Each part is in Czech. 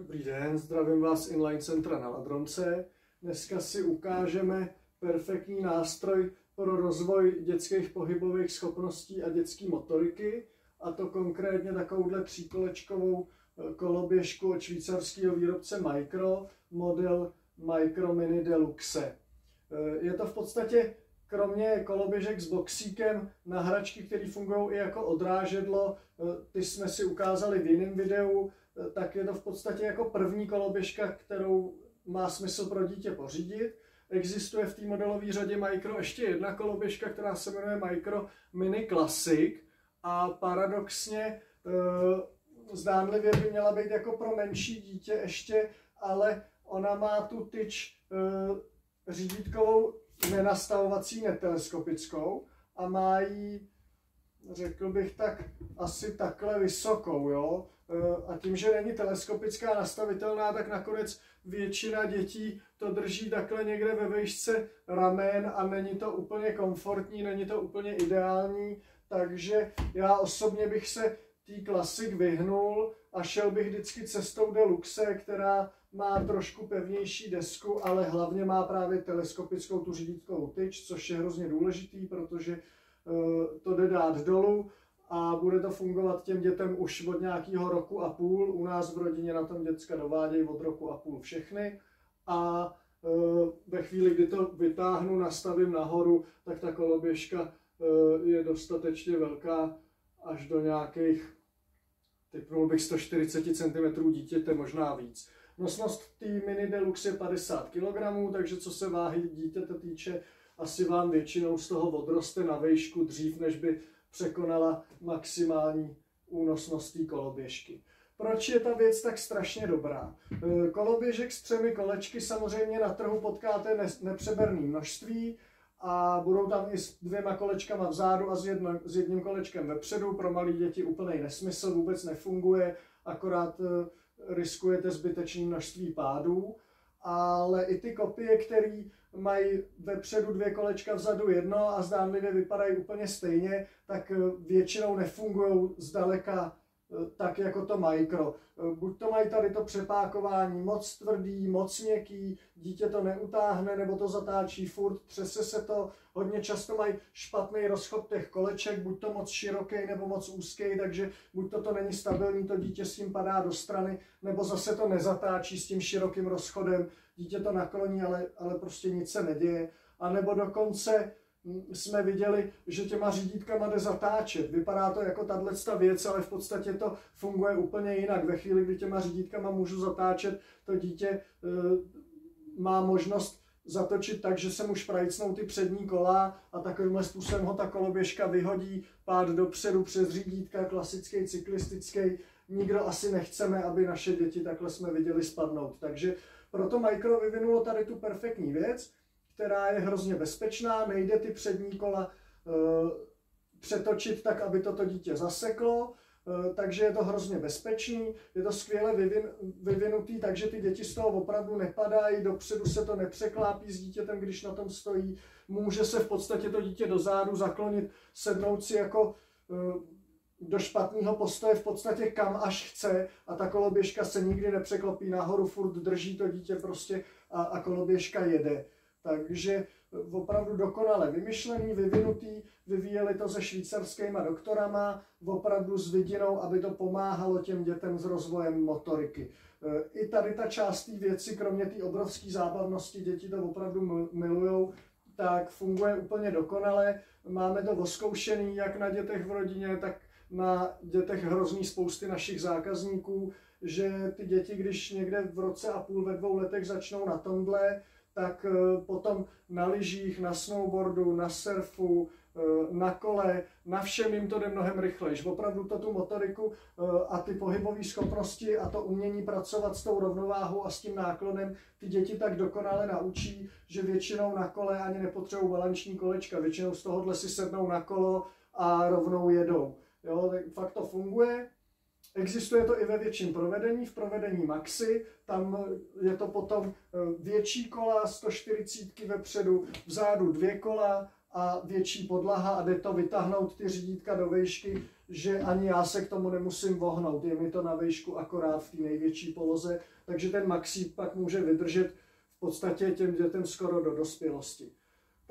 Dobrý den, zdravím vás Inline Centra na Ladronce. Dneska si ukážeme perfektní nástroj pro rozvoj dětských pohybových schopností a dětské motoriky, a to konkrétně takovouhle tříkolečkovou eh, koloběžku od švýcarského výrobce Micro, model Micro Mini Deluxe. Eh, je to v podstatě kromě koloběžek s boxíkem na hračky, které fungují i jako odrážedlo, eh, ty jsme si ukázali v jiném videu, eh, tak je to v podstatě jako první koloběžka, kterou má smysl pro dítě pořídit. Existuje v té modelové řadě Micro ještě jedna koloběžka, která se jmenuje Micro Mini Classic a paradoxně eh, zdánlivě by měla být jako pro menší dítě ještě, ale ona má tu tyč řídítkovou nenastavovací neteleskopickou a má ji, řekl bych tak, asi takhle vysokou, jo. E, a tím, že není teleskopická nastavitelná, tak nakonec většina dětí to drží takhle někde ve výšce ramen a není to úplně komfortní, není to úplně ideální, takže já osobně bych se tý klasik vyhnul a šel bych vždycky cestou Deluxe, která má trošku pevnější desku, ale hlavně má právě teleskopickou tu řidítkovou tyč, což je hrozně důležitý, protože eh, to jde dát dolů a bude to fungovat těm dětem už od nějakého roku a půl. U nás v rodině na tom děcka dovádějí od roku a půl všechny a eh, ve chvíli, kdy to vytáhnu, nastavím nahoru, tak ta koloběžka eh, je dostatečně velká až do nějakých, typnul bych 140 cm dítěte, možná víc. Nosnost té Mini Deluxe je 50 kg, takže co se váhy dítěte týče, asi vám většinou z toho odroste na vejšku dřív, než by překonala maximální únosnost té koloběžky. Proč je ta věc tak strašně dobrá? E, koloběžek s třemi kolečky samozřejmě na trhu potkáte nepřeberné množství a budou tam i s dvěma kolečkama vzadu a s, jedno, s jedním kolečkem vepředu. Pro malé děti úplný nesmysl, vůbec nefunguje, akorát e, riskujete zbytečné množství pádů, ale i ty kopie, které mají vepředu dvě kolečka, vzadu jedno a zdánlivě vypadají úplně stejně, tak většinou nefungují zdaleka tak jako to micro. Buď to mají tady to přepákování moc tvrdý, moc měkký, dítě to neutáhne nebo to zatáčí furt, třese se to, hodně často mají špatný rozchod těch koleček, buď to moc široký nebo moc úzký, takže buď to to není stabilní, to dítě s tím padá do strany, nebo zase to nezatáčí s tím širokým rozchodem, dítě to nakloní, ale, ale prostě nic se neděje. A nebo dokonce jsme viděli, že těma řídítkama jde zatáčet. Vypadá to jako tato věc, ale v podstatě to funguje úplně jinak. Ve chvíli, kdy těma řídítkama můžu zatáčet, to dítě e, má možnost zatočit tak, že se mu šprajcnou ty přední kola a takovýmhle způsobem ho ta koloběžka vyhodí pád dopředu přes řídítka, klasický, cyklistický. Nikdo asi nechceme, aby naše děti takhle jsme viděli spadnout. Takže proto Micro vyvinulo tady tu perfektní věc která je hrozně bezpečná, nejde ty přední kola e, přetočit tak, aby toto dítě zaseklo, e, takže je to hrozně bezpečný, je to skvěle vyvin, vyvinutý, takže ty děti z toho opravdu nepadají, dopředu se to nepřeklápí s dítětem, když na tom stojí, může se v podstatě to dítě do zádu zaklonit, sednout si jako e, do špatného postoje v podstatě kam až chce a ta koloběžka se nikdy nepřeklopí nahoru, furt drží to dítě prostě a, a koloběžka jede. Takže opravdu dokonale vymyšlený, vyvinutý, vyvíjeli to se švýcarskýma doktorama, opravdu s vidinou, aby to pomáhalo těm dětem s rozvojem motoriky. I tady ta část té věci, kromě té obrovské zábavnosti, děti to opravdu milujou, tak funguje úplně dokonale. Máme to oskoušený jak na dětech v rodině, tak na dětech hrozný spousty našich zákazníků, že ty děti, když někde v roce a půl, ve dvou letech začnou na tomhle, tak eh, potom na lyžích, na snowboardu, na surfu, eh, na kole, na všem jim to jde mnohem rychleji. Opravdu to tu motoriku eh, a ty pohybové schopnosti a to umění pracovat s tou rovnováhou a s tím náklonem ty děti tak dokonale naučí, že většinou na kole ani nepotřebují balanční kolečka. Většinou z tohohle si sednou na kolo a rovnou jedou. Jo, tak fakt to funguje. Existuje to i ve větším provedení, v provedení maxi, tam je to potom eh, větší kola, 140 vepředu, vzadu dvě kola a větší podlaha a jde to vytáhnout ty řídítka do výšky, že ani já se k tomu nemusím vohnout. Je mi to na výšku akorát v té největší poloze, takže ten maxík pak může vydržet v podstatě těm dětem skoro do dospělosti.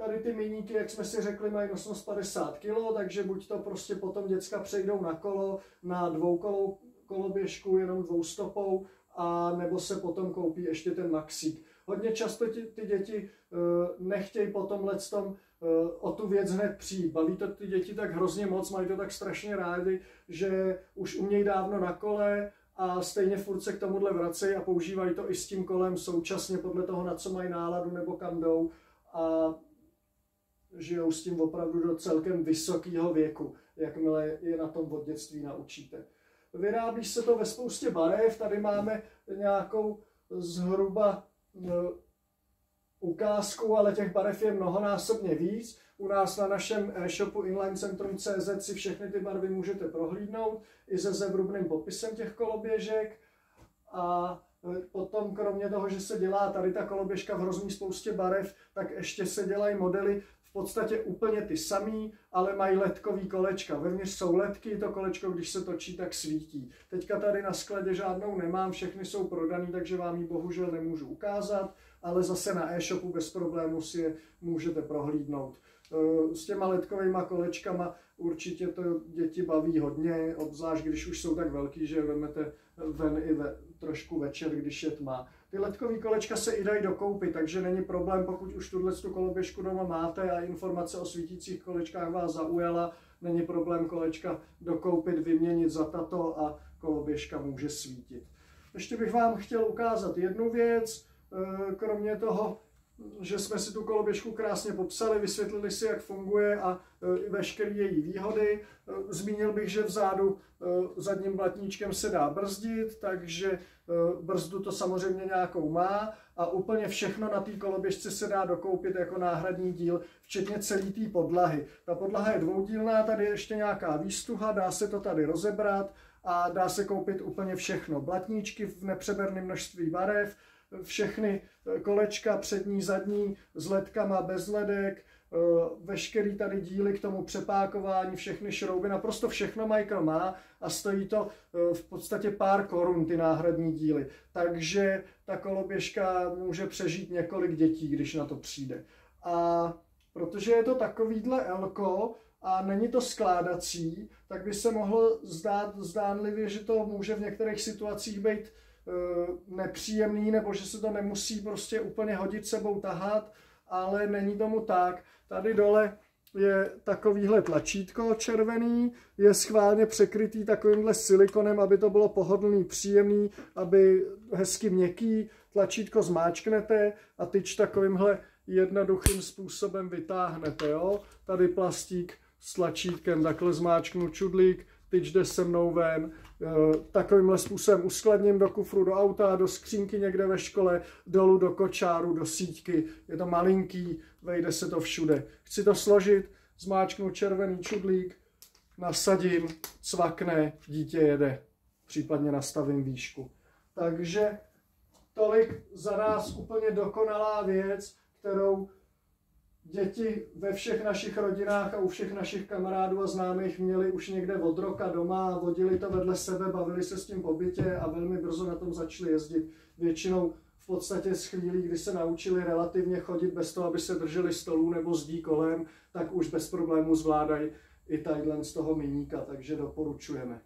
Tady ty miníky, jak jsme si řekli, mají nosnost 50 kg, takže buď to prostě potom děcka přejdou na kolo, na dvoukolou koloběžku, jenom dvoustopou, a nebo se potom koupí ještě ten maxík. Hodně často ti, ty děti uh, nechtějí potom letom uh, o tu věc hned přijít. Baví to ty děti tak hrozně moc, mají to tak strašně rádi, že už umějí dávno na kole a stejně furt se k tomuhle vracejí a používají to i s tím kolem současně podle toho, na co mají náladu nebo kam jdou a žijou s tím opravdu do celkem vysokého věku, jakmile je na tom od dětství naučíte. Vyrábí se to ve spoustě barev, tady máme nějakou zhruba e, ukázku, ale těch barev je mnohonásobně víc. U nás na našem e-shopu inlinecentrum.cz si všechny ty barvy můžete prohlídnout i se zevrubným popisem těch koloběžek. A e, potom kromě toho, že se dělá tady ta koloběžka v hrozný spoustě barev, tak ještě se dělají modely v podstatě úplně ty samý, ale mají ledkový kolečka. Vevnitř jsou ledky, to kolečko, když se točí, tak svítí. Teďka tady na skladě žádnou nemám, všechny jsou prodaný, takže vám ji bohužel nemůžu ukázat, ale zase na e-shopu bez problému si je můžete prohlídnout. E, s těma ledkovými kolečkama určitě to děti baví hodně, obzvlášť když už jsou tak velký, že vemete ven i ve, trošku večer, když je tma. Ty ledkové kolečka se i dají dokoupit, takže není problém, pokud už tuhle tu koloběžku doma máte a informace o svítících kolečkách vás zaujala, není problém kolečka dokoupit, vyměnit za tato a koloběžka může svítit. Ještě bych vám chtěl ukázat jednu věc, e, kromě toho, že jsme si tu koloběžku krásně popsali, vysvětlili si, jak funguje a e, veškeré její výhody. E, zmínil bych, že vzadu zadním blatníčkem se dá brzdit, takže brzdu to samozřejmě nějakou má a úplně všechno na té koloběžce se dá dokoupit jako náhradní díl, včetně celé té podlahy. Ta podlaha je dvoudílná, tady je ještě nějaká výstuha, dá se to tady rozebrat a dá se koupit úplně všechno. Blatníčky v nepřeberném množství barev, všechny kolečka přední, zadní s ledkama, bez ledek, eh, veškerý tady díly k tomu přepákování, všechny šrouby, naprosto všechno Michael má a stojí to eh, v podstatě pár korun, ty náhradní díly. Takže ta koloběžka může přežít několik dětí, když na to přijde. A protože je to takovýhle elko a není to skládací, tak by se mohlo zdát zdánlivě, že to může v některých situacích být Eh, nepříjemný, nebo že se to nemusí prostě úplně hodit sebou tahat, ale není tomu tak. Tady dole je takovýhle tlačítko červený, je schválně překrytý takovýmhle silikonem, aby to bylo pohodlný, příjemný, aby hezky měkký. Tlačítko zmáčknete a tyč takovýmhle jednoduchým způsobem vytáhnete. Jo? Tady plastík s tlačítkem, takhle zmáčknu čudlík, tyč jde se mnou ven, Eh, takovýmhle způsobem uskladním do kufru, do auta, do skřínky někde ve škole, dolů do kočáru, do síťky. Je to malinký, vejde se to všude. Chci to složit, zmáčknu červený čudlík, nasadím, cvakne, dítě jede. Případně nastavím výšku. Takže tolik za nás úplně dokonalá věc, kterou děti ve všech našich rodinách a u všech našich kamarádů a známých měli už někde od roka doma a vodili to vedle sebe, bavili se s tím po bytě a velmi brzo na tom začali jezdit. Většinou v podstatě z chvílí, kdy se naučili relativně chodit bez toho, aby se drželi stolů nebo zdí kolem, tak už bez problémů zvládají i tadyhle z toho miníka, takže doporučujeme.